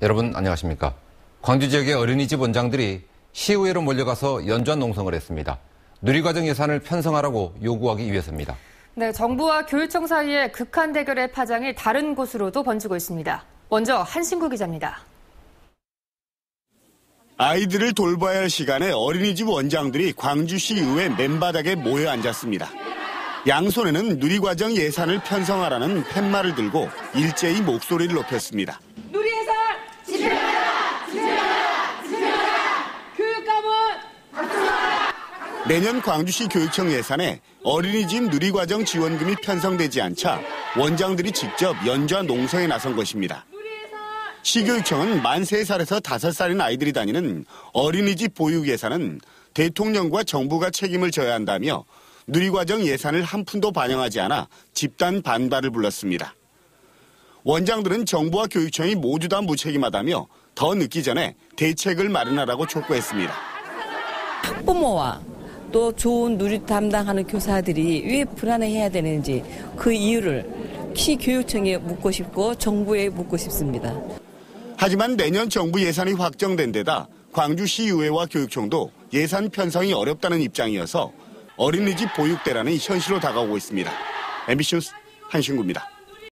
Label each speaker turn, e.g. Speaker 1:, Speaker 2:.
Speaker 1: 여러분 안녕하십니까? 광주 지역의 어린이집 원장들이 시의회로 몰려가서 연주한 농성을 했습니다. 누리과정 예산을 편성하라고 요구하기 위해서입니다.
Speaker 2: 네, 정부와 교육청 사이의 극한 대결의 파장이 다른 곳으로도 번지고 있습니다. 먼저 한신구 기자입니다.
Speaker 3: 아이들을 돌봐야 할 시간에 어린이집 원장들이 광주시 의회 맨바닥에 모여 앉았습니다. 양손에는 누리과정 예산을 편성하라는 팻말을 들고 일제히 목소리를 높였습니다.
Speaker 4: 누리 예산 집행하라 집행하라 집행하라 교육감은
Speaker 3: 내년 광주시 교육청 예산에 어린이집 누리과정 지원금이 편성되지 않자 원장들이 직접 연좌 농성에 나선 것입니다. 시교육청은 만 3살에서 5살인 아이들이 다니는 어린이집 보육 예산은 대통령과 정부가 책임을 져야 한다며 누리과정 예산을 한 푼도 반영하지 않아 집단 반발을 불렀습니다. 원장들은 정부와 교육청이 모두 다 무책임하다며 더 늦기 전에 대책을 마련하라고 촉구했습니다.
Speaker 5: 학부모와 또 좋은 누리 담당하는 교사들이 왜 불안해해야 되는지 그 이유를 시교육청에 묻고 싶고 정부에 묻고 싶습니다.
Speaker 3: 하지만 내년 정부 예산이 확정된 데다 광주시의회와 교육청도 예산 편성이 어렵다는 입장이어서 어린이집 보육대라는 현실로 다가오고 있습니다. MBC 뉴스 한신구입니다.